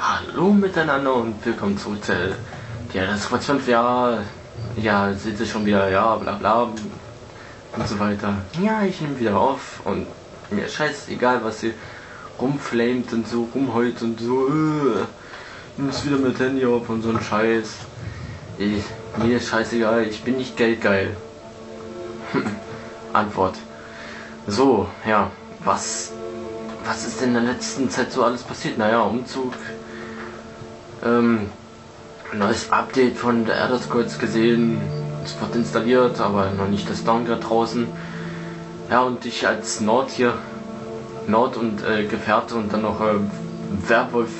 Hallo miteinander und willkommen zurück zu ja, das war 5 Jahre. Ja, seht ihr schon wieder, ja, bla bla und so weiter. Ja, ich nehme wieder auf und mir ist scheißegal, was ihr rumflamet und so rumheult und so. Äh, nimmst wieder mit Handy auf und so ein Scheiß. Ich, mir ist scheißegal, ich bin nicht geldgeil. Antwort. So, ja, was, was ist in der letzten Zeit so alles passiert? Naja, Umzug, ähm, neues Update von der Elder Scrolls gesehen, es wird installiert, aber noch nicht das Downgrade draußen. Ja, und ich als Nord hier, Nord und äh, Gefährte und dann noch äh, Werwolf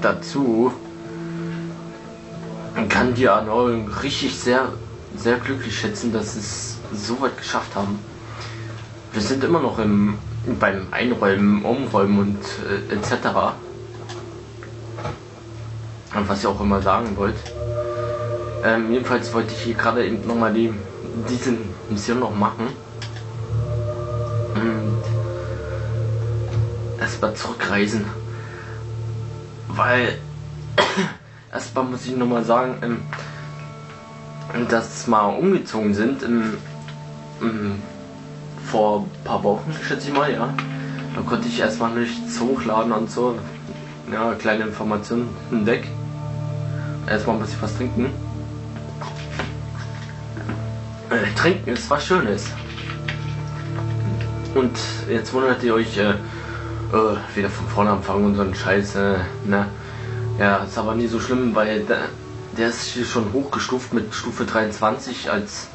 dazu, kann die Erneuerung richtig sehr, sehr glücklich schätzen, dass sie es so weit geschafft haben. Wir sind immer noch im, beim Einräumen, Umräumen und äh, etc. Was ihr auch immer sagen wollt. Ähm, jedenfalls wollte ich hier gerade eben nochmal die, diese Mission noch machen. Und erstmal zurückreisen. Weil erstmal muss ich nochmal sagen, ähm, dass mal umgezogen sind im, im, vor ein paar Wochen, schätze ich mal, ja. Da konnte ich erstmal nichts hochladen und so. Ja, kleine Informationen hinweg. Erstmal ein bisschen was trinken. Äh, trinken ist was Schönes. Und jetzt wundert ihr euch, äh, äh, wieder von vorne anfangen und so ein Scheiß, äh, ne? Ja, ist aber nie so schlimm, weil der, der ist hier schon hochgestuft mit Stufe 23 als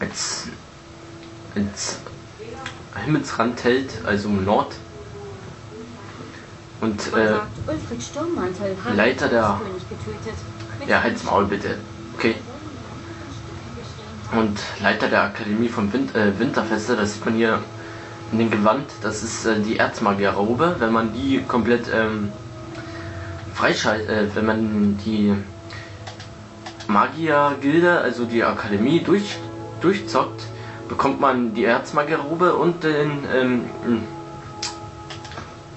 als als Himmelsrandheld, also im Nord. Und äh, Leiter der. Ja, halt's Maul bitte. Okay. Und Leiter der Akademie von Win äh, Winterfeste, das sieht man hier in dem Gewand, das ist äh, die Erzmagierrobe. Wenn man die komplett ähm, freischaltet, äh, wenn man die Magiergilde, also die Akademie durch, durchzockt, bekommt man die Erzmagierrobe und den ähm,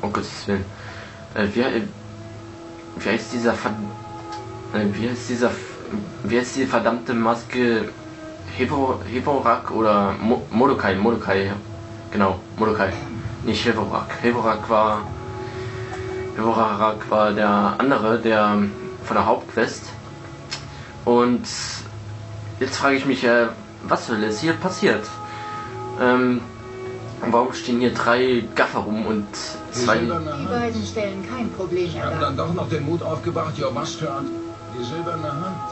oh Gottes Willen äh, wie, äh, wie heißt dieser Ver äh, wie heißt dieser wie heißt die verdammte Maske Hevo, Hevorak oder Mo, Modokai, Modokai, genau, Modokai, nicht Hevorak. Hevorak war Hevorak war der andere, der von der Hauptquest. Und jetzt frage ich mich, äh, was soll es hier passiert? Ähm, warum stehen hier drei Gaffer rum und zwei... Die beiden stellen kein Problem Sie haben dann doch noch den Mut aufgebracht, Your Master und die silberne Hand.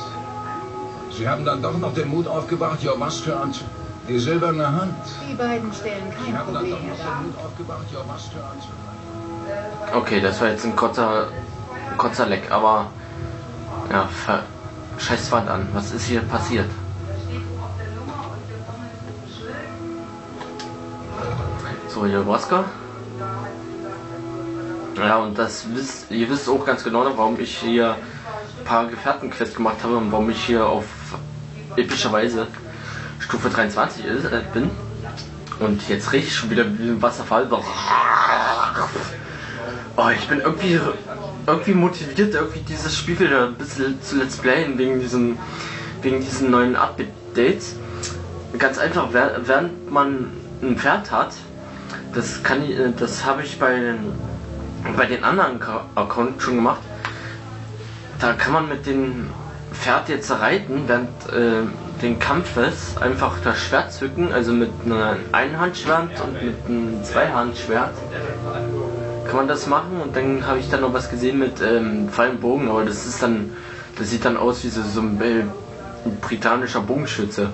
Sie haben dann doch noch den Mut aufgebracht, Your Master und die silberne Hand. Die beiden stellen Sie kein haben dann doch Problem noch den Mut aufgebracht, Your Master und Okay, das war jetzt ein kurzer, ein kurzer Leck, aber... Ja, ver scheiß Wand an. Was ist hier passiert? So, Ayahuasca. Ja, und das wisst, ihr wisst auch ganz genau, warum ich hier ein paar Gefährtenquests gemacht habe und warum ich hier auf epischerweise Stufe 23 ist, äh, bin. Und jetzt rede ich schon wieder wie ein Wasserfall. Oh, ich bin irgendwie, irgendwie motiviert, irgendwie dieses Spiel wieder ein bisschen zu Let's Playen wegen diesen, wegen diesen neuen Updates. Ganz einfach, während man ein Pferd hat, das kann ich, äh, das habe ich bei den, bei den anderen Accounts schon gemacht. Da kann man mit dem Pferd jetzt reiten, während äh, den Kampfes einfach das Schwert zücken, also mit einem Einhandschwert und mit einem Zweihandschwert kann man das machen und dann habe ich dann noch was gesehen mit ähm, Bogen, aber das ist dann, das sieht dann aus wie so, so ein, äh, ein britannischer Bogenschütze.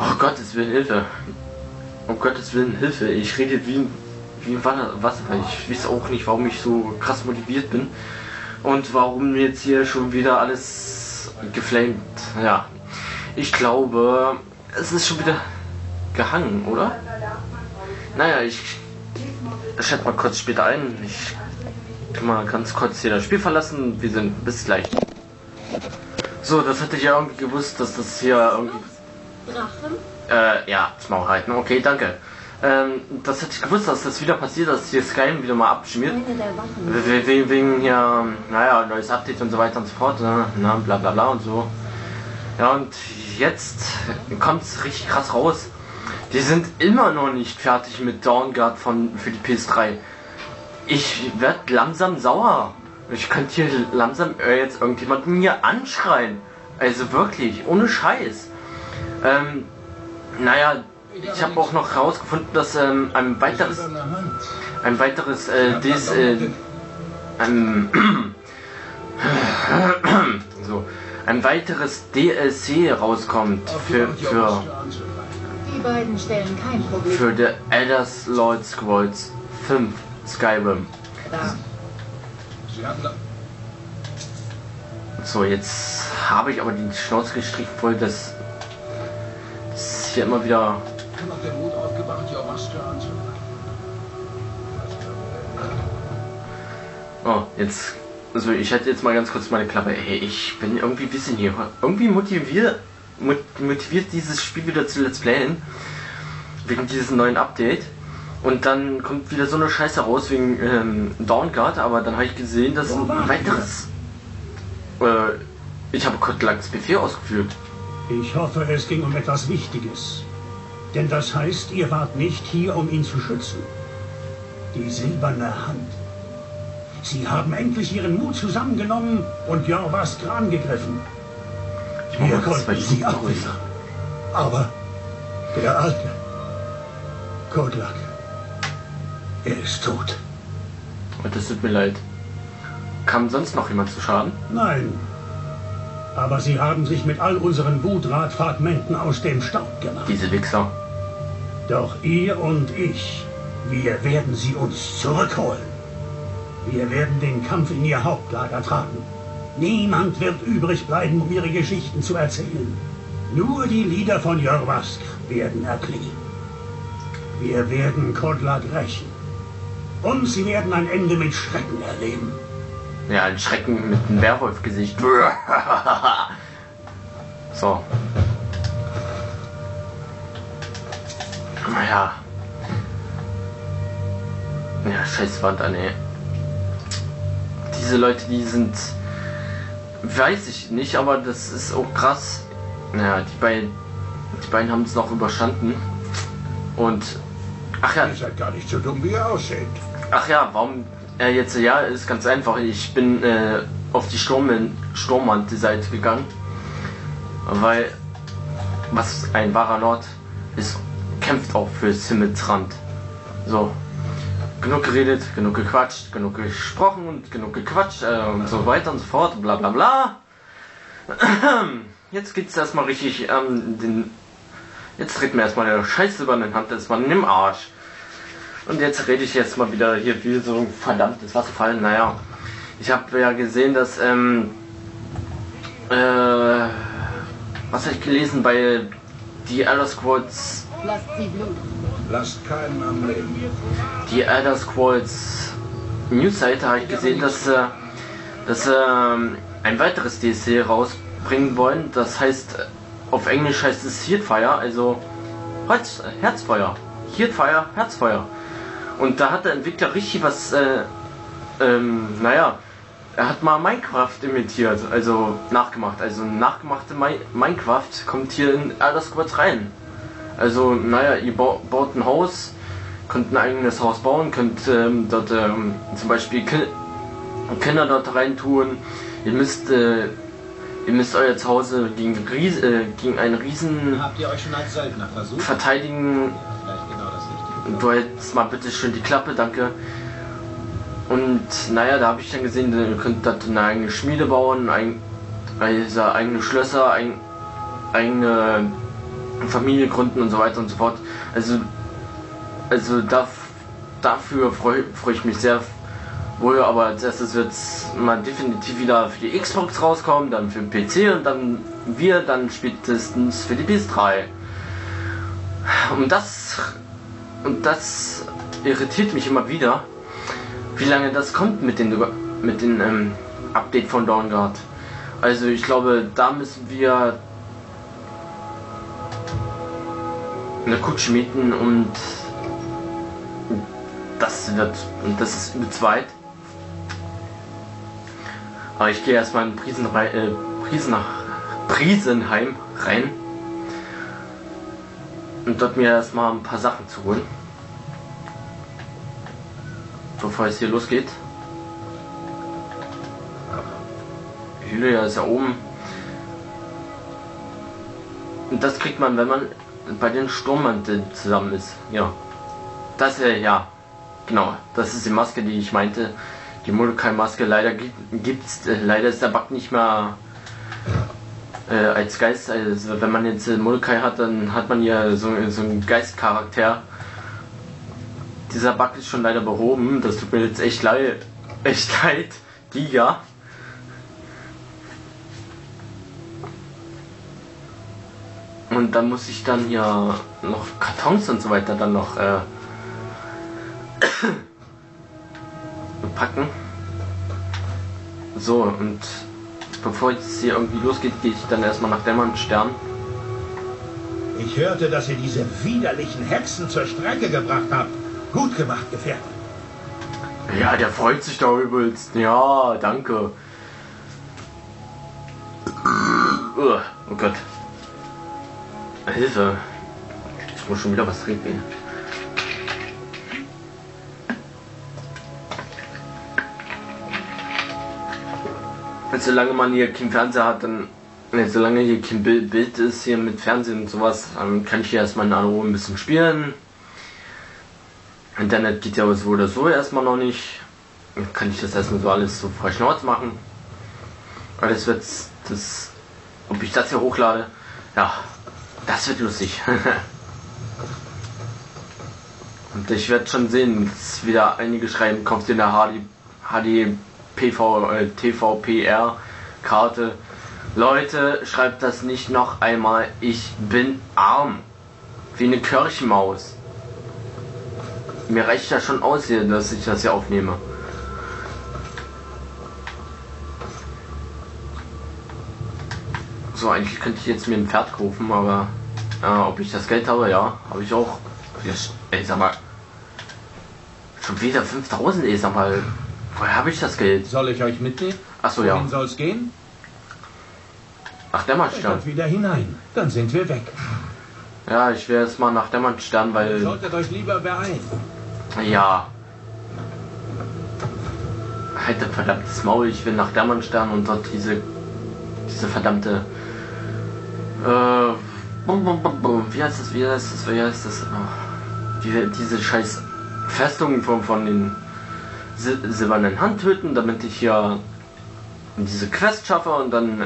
Oh Gottes Willen, Hilfe. Um Gottes Willen, Hilfe. Ich rede wie ein, wie ein Wasser- Wasserfall. Ich weiß auch nicht, warum ich so krass motiviert bin. Und warum jetzt hier schon wieder alles geflamed. Ja. Ich glaube, es ist schon wieder gehangen, oder? Naja, ich schalte mal kurz später ein. Ich kann mal ganz kurz hier das Spiel verlassen. Wir sind bis gleich. So, das hatte ich ja irgendwie gewusst, dass das hier irgendwie Drachen? äh, ja, Maul halten. Okay, danke. Ähm, das hätte ich gewusst, dass das wieder passiert, dass hier Skyrim wieder mal abschmiert. Eine der Wachen. We- we- Wegen hier, naja, neues Update und so weiter und so fort, ne? Na, bla bla bla und so. Ja, und jetzt kommt's richtig krass raus. Die sind immer noch nicht fertig mit Dawnguard von, für die PS3. Ich werd langsam sauer. Ich könnte hier langsam äh, jetzt irgendjemanden hier anschreien. Also wirklich, ohne Scheiß. Ähm, naja, ich habe auch noch herausgefunden, dass ähm, ein weiteres, ein weiteres, äh, des, dann äh, ein, so, ein weiteres DLC rauskommt für, für, Master und- Die beiden stellen kein Problem. für der Elder Scrolls 5 Skyrim. So, jetzt habe ich aber die Schnauze gestrichen voll, dass das hier immer wieder. Oh, jetzt. Also ich hätte jetzt mal ganz kurz meine Klappe. Hey, ich bin irgendwie ein bisschen hier. Irgendwie motiviert, mot- motiviert dieses Spiel wieder zu Let's Playen. Wegen diesem neuen Update. Und dann kommt wieder so eine Scheiße raus wegen ähm, Dawnguard, aber dann habe ich gesehen, dass ein weiteres. Äh, ich habe Kotlags Befehl ausgeführt. Ich hoffe, es ging um etwas Wichtiges. Denn das heißt, ihr wart nicht hier, um ihn zu schützen. Die silberne Hand. Sie haben endlich ihren Mut zusammengenommen und Jorvas. Ich mache Wir konnten sie abwehren. Aber der Alte, Kodlak, er ist tot. Und das tut mir leid. Kam sonst noch jemand zu Schaden? Nein. Aber sie haben sich mit all unseren Wutradfragmenten aus dem Staub gemacht. Diese Wichser. Doch ihr und ich, wir werden sie uns zurückholen. Wir werden den Kampf in ihr Hauptlager tragen. Niemand wird übrig bleiben, um ihre Geschichten zu erzählen. Nur die Lieder von Jorvask werden erklingen. Wir werden Kodlak rächen. Und sie werden ein Ende mit Schrecken erleben. Ja, ein Schrecken mit einem Werwolf-Gesicht. so. Naja. Ja, scheiß Wand an, ey. Diese Leute, die sind. Weiß ich nicht, aber das ist auch krass. Naja, die beiden. Die beiden haben es noch überstanden. Und. Ach ja, Ihr seid gar nicht so dumm, wie ihr aussieht. Ach ja, warum er jetzt ja ist ganz einfach. Ich bin äh, auf die Sturm Sturmmantel-Seite gegangen, weil was ein wahrer Lord ist, kämpft auch für Simmetrand. So, genug geredet, genug gequatscht, genug gesprochen und genug gequatscht äh, und so weiter und so fort, bla bla bla. Jetzt geht's erstmal richtig ähm, den. Jetzt dreht mir erstmal der Scheiß über den Hand erstmal in den Arsch. Und jetzt rede ich jetzt mal wieder hier wie so ein verdammtes Wasserfall. Naja, ich habe ja gesehen, dass, ähm, äh, was habe ich gelesen bei die Elder Scrolls, Lasst sie bluten. Lasst keinen am Leben. die Elder Scrolls Newsseite habe ich gesehen, dass, äh, dass ähm, ein weiteres DLC rausbringen wollen. Das heißt, auf Englisch heißt es Heatfire, also Holz, Herzfeuer. Heatfire, Herzfeuer. Und da hat der Entwickler richtig was, äh, ähm, naja, er hat mal Minecraft imitiert, also nachgemacht. Also nachgemachte Mi Minecraft kommt hier in Elder Scrolls rein. Also, naja, ihr bau baut ein Haus, könnt ein eigenes Haus bauen, könnt ähm, dort ähm, zum Beispiel Ki Kinder dort reintun. Ihr müsst, äh, ihr müsst euer Zuhause gegen, Ries äh, gegen einen Riesen Habt ihr euch schon als Söldner versucht? verteidigen. Vielleicht Du hältst mal bitte schön die Klappe, danke. Und naja, da habe ich dann gesehen, ihr könnt dort eine eigene Schmiede bauen, ein, also eigene Schlösser, ein, eigene Familie gründen und so weiter und so fort. Also, also da, dafür freue freu ich mich sehr wohl, aber als erstes wird es mal definitiv wieder für die Xbox rauskommen, dann für den PC und dann wir dann spätestens für die PS3. Und das und das irritiert mich immer wieder, wie lange das kommt mit den mit den ähm, Update von Dawnguard. Also ich glaube, da müssen wir eine Kutsche mieten und das wird, und das ist übelst weit. Aber ich gehe erstmal in Priesen, äh, Priesen nach Priesenheim rein. Und dort mir erstmal ein paar Sachen zu holen. Bevor es hier losgeht. Julia ist ja oben. Und das kriegt man, wenn man bei den Sturmmanteln zusammen ist. Ja. Das äh, ja. Genau. Das ist die Maske, die ich meinte. Die Molokai-Maske. Leider gibt's, äh, leider ist der Bug nicht mehr äh, als Geist. Also wenn man jetzt äh, Molokai hat, dann hat man ja so, so einen Geistcharakter. Dieser Bug ist schon leider behoben. Das tut mir jetzt echt leid. Echt leid. Giga. Und dann muss ich dann ja noch Kartons und so weiter dann noch äh, packen. So, und bevor es hier irgendwie losgeht, gehe ich dann erstmal nach Dämmernstern. Ich hörte, dass ihr diese widerlichen Hexen zur Strecke gebracht habt. Gut gemacht, Gefährte. Ja, der freut sich da übelst. Ja, danke. Oh Gott. Hilfe. Ich muss schon wieder was trinken. Solange man hier kein Fernseher hat, dann, ne, solange hier kein Bild, ist, hier mit Fernsehen und sowas, dann kann ich hier erstmal in aller Ruhe ein bisschen spielen. Internet geht ja so oder so erstmal noch nicht. Dann kann ich das erstmal so alles so frei Schnauze machen. Aber das wird, das, ob ich das hier hochlade, ja, das wird lustig. Und ich werde schon sehen, dass wieder einige schreiben, kommst du in der HD, HD PV, äh, TVPR-Karte. Leute, schreibt das nicht noch einmal. Ich bin arm. Wie eine Kirchenmaus. Mir reicht ja schon aus hier, dass ich das hier aufnehme. So, eigentlich könnte ich jetzt mir ein Pferd kaufen, aber äh, ob ich das Geld habe, ja, habe ich auch. Ey, sag mal. Schon wieder 5000, ey, sag mal. Woher habe ich das Geld? Soll ich euch mitnehmen? Achso, ja. Wohin soll's gehen? Ach, Dämmernstern. Wieder hinein. Dann sind wir weg. Ja, ich will jetzt mal nach Dämmernstern, weil. Solltet euch lieber beeilen. Ja. Halt verdammtes Maul, ich will nach Dämmernstern und dort diese. diese verdammte. Äh. Bum, bum, bum, bum. Wie heißt das? Wie heißt das? Wie heißt das? Oh. Die, diese scheiß Festungen von, von den sil silbernen Hand töten, damit ich hier diese Quest schaffe und dann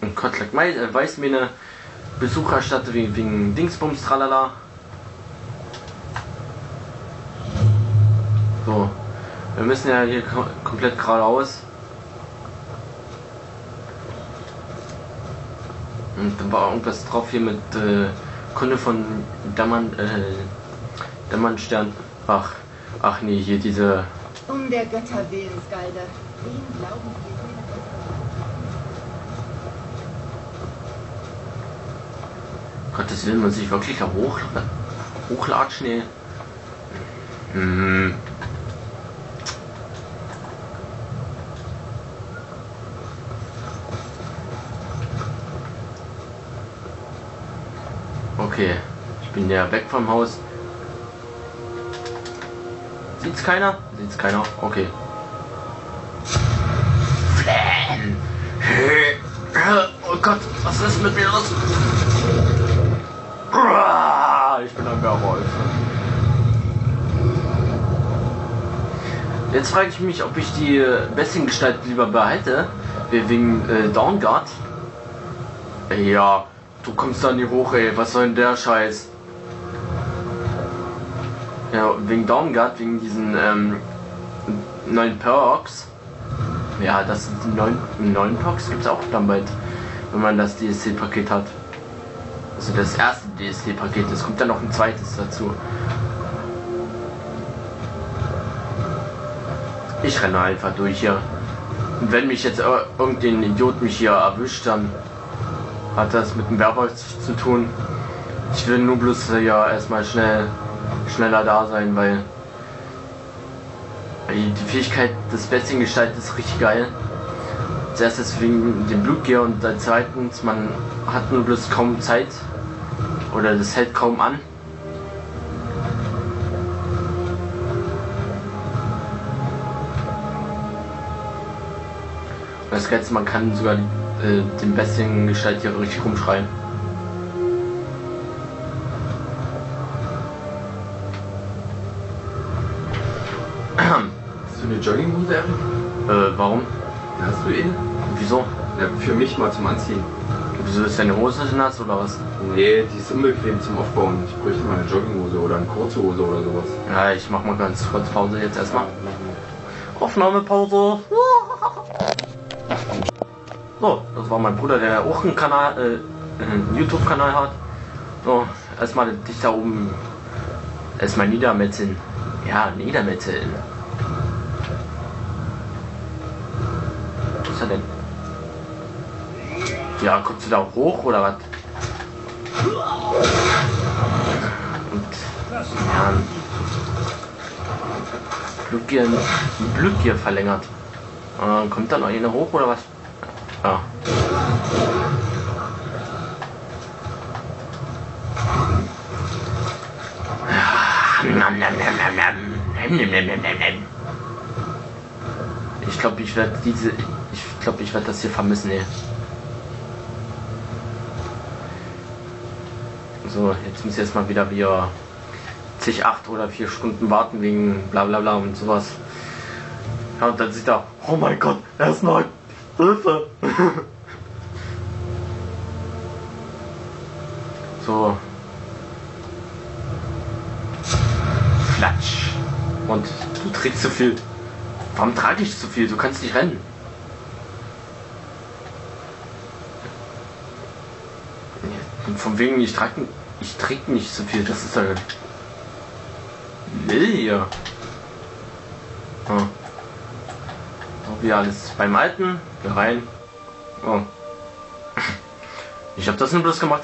ein Kotlek äh, Weißmähne Besuch erstatte wegen, wegen Dingsbums tralala. So. Wir müssen ja hier kom komplett geradeaus. Und da war irgendwas drauf hier mit äh, Kunde von Dammern, äh. Ach, ach nee, hier diese um der Götter willen, Skalder. Wem glauben wir? Gottes Willen, muss ich wirklich da hoch, hochlatschen? Nee. Hm. Okay, ich bin ja weg vom Haus. Sieht's keiner? Sieht's keiner? Okay. Flan! Oh Gott, was ist mit mir los? Ich bin ein Werwolf. Jetzt frage ich mich, ob ich die Bessing-Gestalt lieber behalte, wegen äh, Dawnguard. Ja, du kommst da nie hoch, ey. Was soll denn der Scheiß? Ja, wegen Dawnguard, wegen diesen ähm, neuen Perks. Ja, das sind die neuen, neuen Perks gibt es auch dann bald, wenn man das DSC-Paket hat. Also das erste DSC-Paket, es kommt dann noch ein zweites dazu. Ich renne einfach durch hier. Und wenn mich jetzt irgendein Idiot mich hier erwischt, dann hat das mit dem Werwolf zu tun. Ich will nur bloß ja erstmal schnell schneller da sein, weil Die, Fähigkeit des Bessing gestaltet ist richtig geil. Zuerst ist wegen dem Blutgier und dann zweitens, man hat nur bloß kaum Zeit. Oder das hält kaum an. Das Geilste, man kann sogar äh, den Gestalt hier richtig rumschreien. Warum? Hast du ihn? Wieso? Ja, für mich mal zum Anziehen. Wieso ist deine Hose nass oder was? Nee, die ist unbequem zum Aufbauen. Ich bräuchte mal eine Jogginghose oder eine kurze Hose oder sowas. Ja, ich mach mal ganz kurz Pause jetzt erstmal. Aufnahmepause. So, das war mein Bruder, der auch einen Kanal, äh, einen YouTube-Kanal hat. So, erstmal dich da oben erstmal niedermetzeln. Ja, niedermetzeln. Ist er denn? Ja, kommst du da hoch oder was? Und, ja, Blutgier, Blutgier verlängert. Äh, kommt da noch einer hoch oder was? Ja. Ich glaube, ich werde diese. Ich glaube, ich werde das hier vermissen, ey. So, jetzt muss ich erstmal wieder wieder zig acht oder vier Stunden warten wegen bla bla bla und sowas. Ja, und dann sieht er, oh mein Gott, er ist neu. Hilfe! so. Flatsch. Und du trägst zu viel. Warum trage ich zu viel? Du kannst nicht rennen. Und von wegen, ich trage ich trinke nicht so viel, das ist halt. Will hier. Hm. So wie alles beim Alten. Hier rein. Oh. Ich habe das nur bloß gemacht.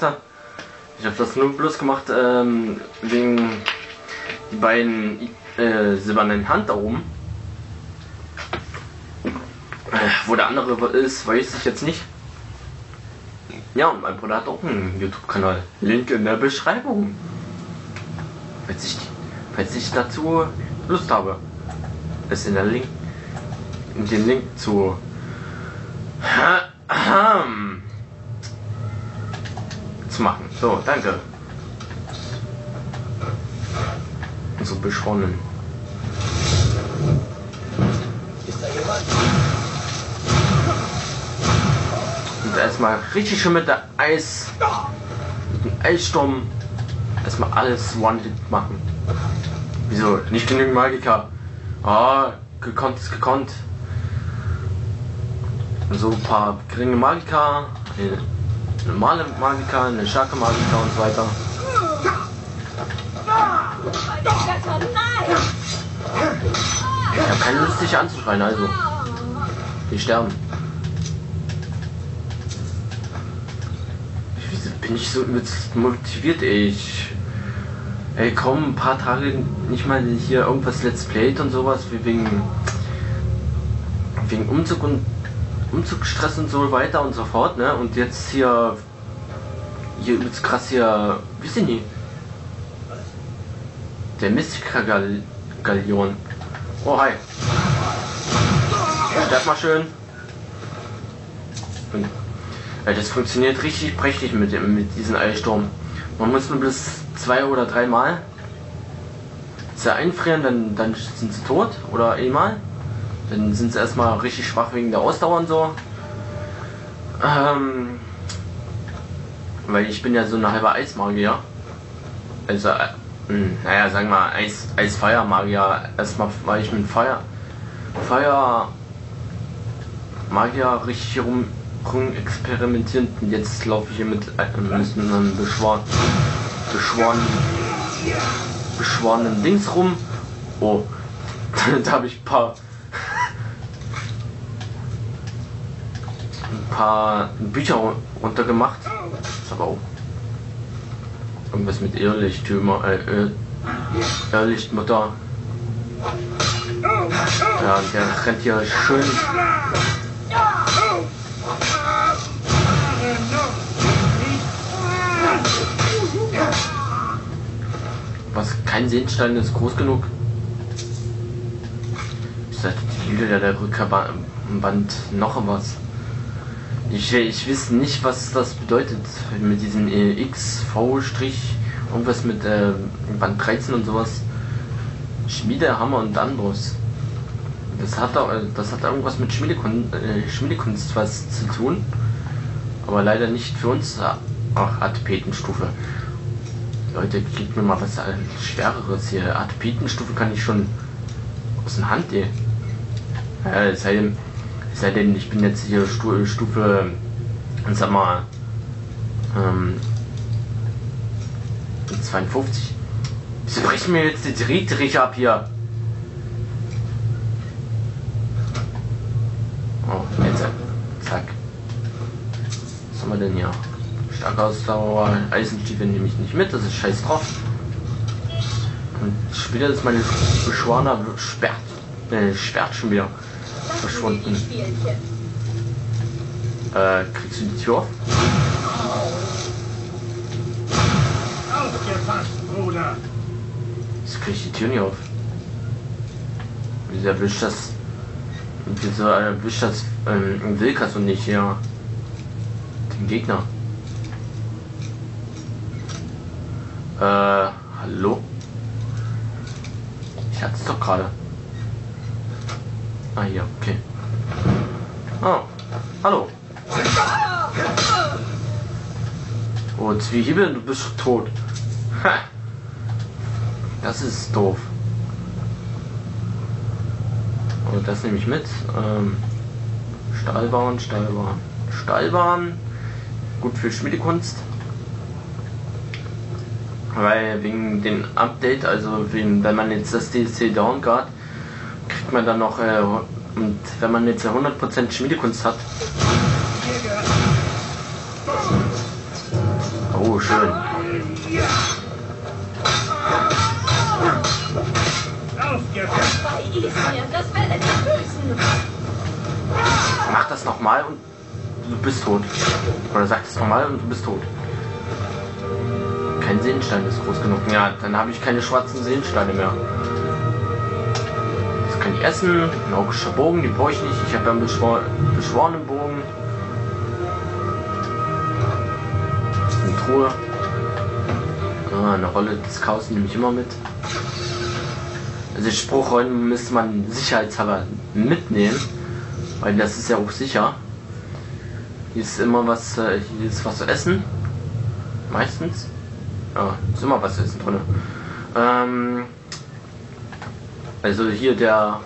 Ich habe das nur bloß gemacht ähm, wegen die beiden äh, silbernen Hand da oben. Äh, wo der andere ist, weiß ich jetzt nicht. Ja, und mein Bruder hat auch einen YouTube-Kanal. Link in der Beschreibung. Falls ich, falls ich dazu Lust habe. Ist in der Link. In dem Link zu. zu machen. So, danke. So beschwonnen. Ist da jemand? Und erstmal richtig schön mit der Eis. Mit dem Eissturm. Erstmal alles One-Hit machen. Wieso? Nicht genügend Magiker. Ah, gekonnt ist gekonnt. So ein paar geringe Magiker. Eine normale Magiker, eine starke Magiker und so weiter. Ich habe keine Lust, dich anzuschreien, also. Die sterben. Wieso bin ich so motiviert, ey? Ich, ey, kaum ein paar Tage nicht mal hier irgendwas Let's Played und sowas, wie wegen, wegen Umzug und Umzugsstress und so weiter und so fort, ne? Und jetzt hier, hier übelst krass hier, wie sind die? Der Mystica-Galion. Oh, hi. Sterb mal schön. Und, das funktioniert richtig prächtig mit, dem, mit diesem Eissturm. Man muss nur bis zwei oder dreimal sie einfrieren, dann, dann sind sie tot. Oder einmal. Dann sind sie erstmal richtig schwach wegen der Ausdauer und so. Ähm, weil ich bin ja so eine halbe Eismagier. Also, äh, hm, naja, sagen wir Eis, Eisfeuermagier. Erstmal war ich mit Feuer. Feuer. Magier richtig rum, experimentieren. Und jetzt laufe ich hier mit, einem beschworen, beschworenen, beschworenen Dings rum. Oh, da habe ich ein paar ein paar Bücher runtergemacht. Ist aber auch irgendwas mit Irrlichttümer, äh, Irrlichtmutter. Ja, der rennt hier schön. Was kein Sehenstein ist groß genug. Ich sagte, die Lüge der Rückerband noch was. Ich, ich weiß nicht, was das bedeutet mit diesen äh, X, V, Strich, irgendwas mit äh, Band 13 und sowas. Schmiede, Hammer und Anbrus. Das hat, äh, das hat irgendwas mit Schmiedekun äh, Schmiedekunst was zu tun. Aber leider nicht für uns. Ach, Athepetenstufe. Leute, gebt mir mal was äh, Schwereres hier. Athepetenstufe kann ich schon aus der Hand, ey. Ja, es sei denn, ich bin jetzt hier Stu Stufe, sag mal, ähm, 52. Wieso brechen mir jetzt die Dietrich ab hier? Oh, jetzt. Zack. Was haben wir denn hier? Starke Ausdauer, Eisenstiefel nehme ich nicht mit, das ist scheiß drauf. Und später ist meine Beschworner Schwert, äh, Schwert schon wieder verschwunden. Äh, kriegst du die Tür auf? Aufgepasst! Jetzt krieg ich die Tür nicht auf. Wieso erwischt das? Wieso erwischt das ähm, Wilkas und nicht hier den Gegner? Äh, hallo? Ich hatte es doch gerade. Ah, hier, okay. Oh, hallo. Oh, Zwiebeln, du bist tot. Ha. Das ist doof. Und das nehme ich mit. Ähm, Stahlbahn, Stahlbahn, Stahlbahn. Gut für Schmiedekunst. Weil wegen dem Update, also wegen, wenn man jetzt das DLC Down Guard, kriegt man dann noch, äh, und wenn man jetzt 100% Schmiedekunst hat. Oh, schön. Das. Mach das nochmal und du bist tot. Oder sag es nochmal und du bist tot. Kein Sehenstein ist groß genug. Ja, dann habe ich keine schwarzen Sehensteine mehr. Das kann ich essen. Ein augischer Bogen, den brauche ich nicht. Ich habe ja einen beschwor beschworenen Bogen. Eine Truhe. Ah, eine Rolle des Chaos nehme ich immer mit. Also Spruchrollen müsste man sicherheitshalber mitnehmen, weil das ist ja auch sicher. Hier ist immer was, äh, hier ist was zu essen. Meistens. Ja, ist immer was zu essen drin. Ähm, also hier der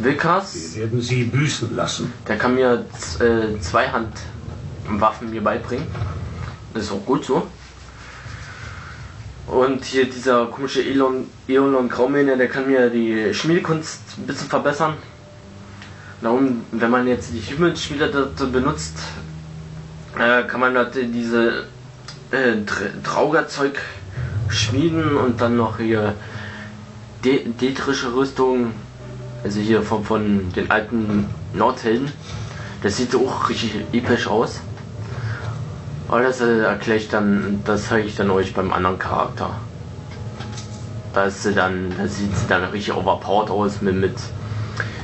Wilkas, Wir werden sie büßen lassen. der kann mir äh, Zweihandwaffen mir beibringen. Das ist auch gut so. Und hier dieser komische Elon, Elon Graumähne, der kann mir die Schmiedekunst ein bisschen verbessern. Darum, wenn man jetzt die Himmelsschmiede dazu benutzt, äh, kann man dort diese äh, Traugerzeug schmieden und dann noch hier De detrische Rüstung, also hier von, von den alten Nordhelden. Das sieht auch richtig episch aus. Aber das äh, erkläre ich dann, das zeige ich dann euch beim anderen Charakter. Da ist sie dann, da sieht sie dann richtig overpowered aus mit, mit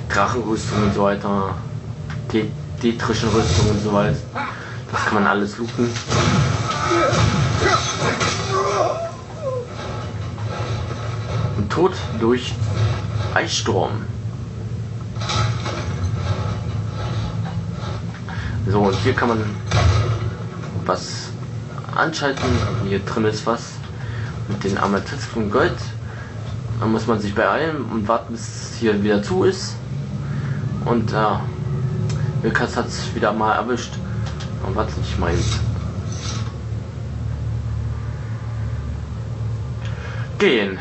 Drachenrüstung und so weiter, De detrischen Rüstung und so weiter. Das kann man alles looten. Und Tod durch Eissturm. So, und hier kann man was anschalten. Hier drin ist was mit den Amethyst und Gold. Dann muss man sich beeilen und warten, bis es hier wieder zu ist. Und ja, Wilkas hat es wieder mal erwischt. Und was ich meine. Gehen.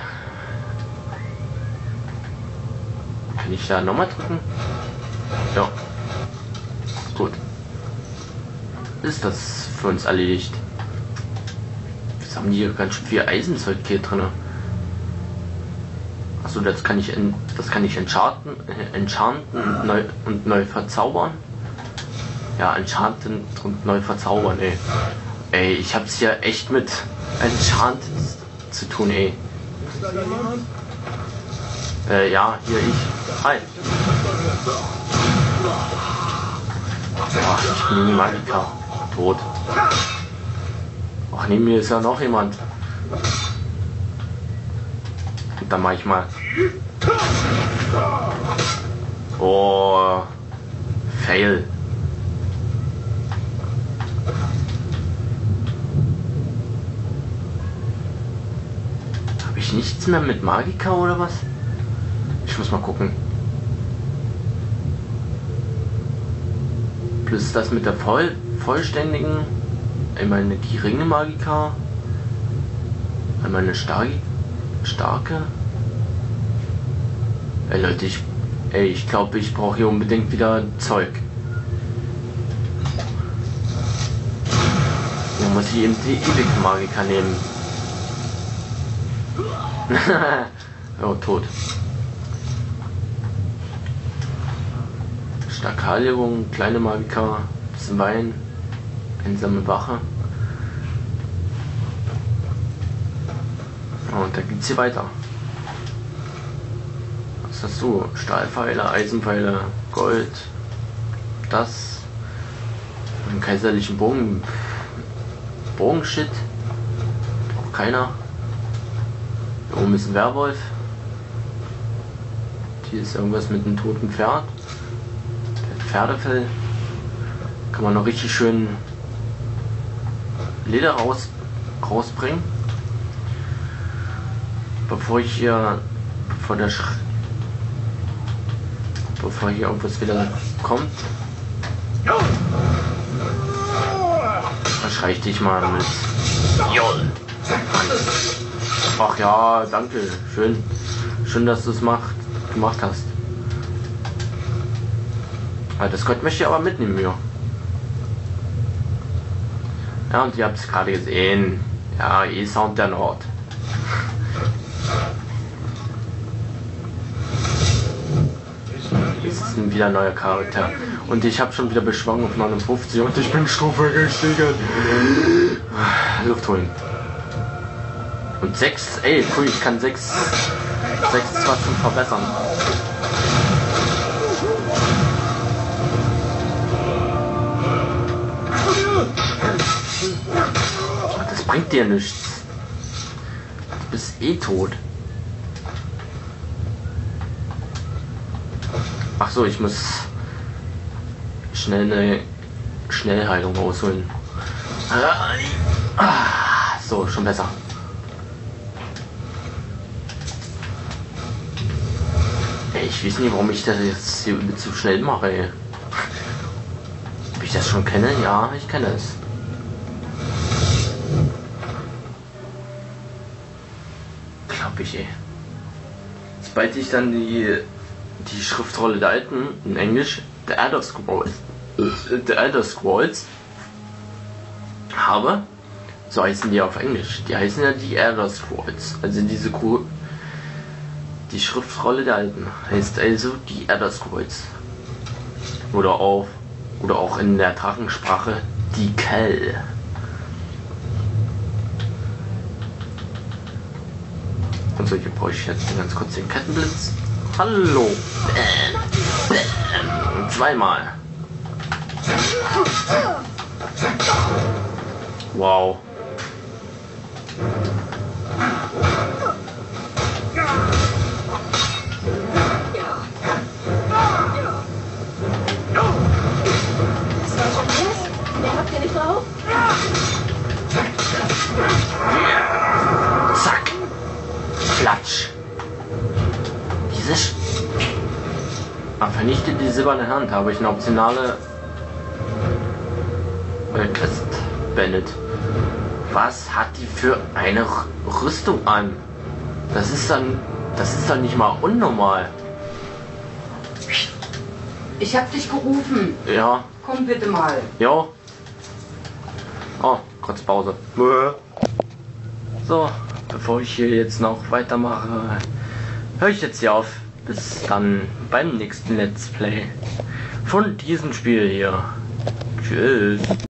Kann ich da nochmal drücken? Ja. Gut. Ist das für uns erledigt? Jetzt haben hier ganz schön viel Eisenzeug hier drin. Achso, das kann ich in, das kann ich enchanten, äh, enchanten neu, und neu verzaubern. Ja, enchanten und neu verzaubern, ey. Ey, ich hab's hier echt mit Enchanted zu tun, ey. Äh, ja, hier ich. Hi. Ach, ich bin Magika. Tot. Ach, neben mir ist ja noch jemand. Und dann mach ich mal. Oh. Fail. Nichts mehr mit Magika oder was? Ich muss mal gucken. Plus das mit der voll, vollständigen, einmal eine geringe Magika, einmal eine star starke. Ey Leute, ich, ey, ich glaube, ich brauche hier unbedingt wieder Zeug. Dann muss ich eben die ewige Magika nehmen. oh, tot. Stakaligung, kleine Magika, Wein, einsame Wache. Und dann geht's hier weiter. Was hast du? Stahlpfeile, Eisenpfeile, Gold, das, einen kaiserlichen Bogen, Bogenshit, braucht keiner. Oben ist ein Werwolf. Hier ist irgendwas mit einem toten Pferd. Pferdefell. Kann man noch richtig schön Leder raus, rausbringen. Bevor ich hier, bevor der Sch bevor hier irgendwas wieder kommt, verschrei ich dich mal mit Joll. Ach ja, danke, schön, schön, dass du es macht, gemacht hast. Das Gott möchte ich aber mitnehmen, ja. Ja, und ihr habt es gerade gesehen. Ja, E-Sound der Nord. Das ist ein wieder neuer Charakter. Und ich habe schon wieder Beschwung auf 59 und ich bin Stufe gestiegen. Luft holen. Und 6, ey, cool, ich kann 6, 6 zwar schon verbessern. Das bringt dir nichts. Du bist eh tot. Ach so, ich muss schnell eine Schnellheilung rausholen. Ah, so, schon besser. Ich weiß nicht, warum ich das jetzt hier zu schnell mache. Ob ich das schon kenne? Ja, ich kenne es. Glaub ich, ey. Sobald ich dann die, die Schriftrolle der Alten in Englisch, The Elder Scrolls, äh, The Elder Scrolls habe, so heißen die auf Englisch. Die heißen ja die Elder Scrolls. Also diese die Schriftrolle der Alten heißt also die Elder Scrolls. Oder auch, oder auch in der Drachensprache die Kell. Und so, hier brauche ich jetzt ganz kurz den Kettenblitz. Hallo! Bäm. Bäm. Zweimal. Wow. Silberne Hand. Habe ich eine optionale Quest beendet. Was hat die für eine Rüstung an? Das ist dann. Das ist dann nicht mal unnormal. Ich hab dich gerufen. Ja, Komm bitte mal. ja. Oh, kurz Pause. So, bevor ich hier jetzt noch weitermache, höre ich jetzt hier auf. Bis dann beim nächsten Let's Play von diesem Spiel hier. Tschüss.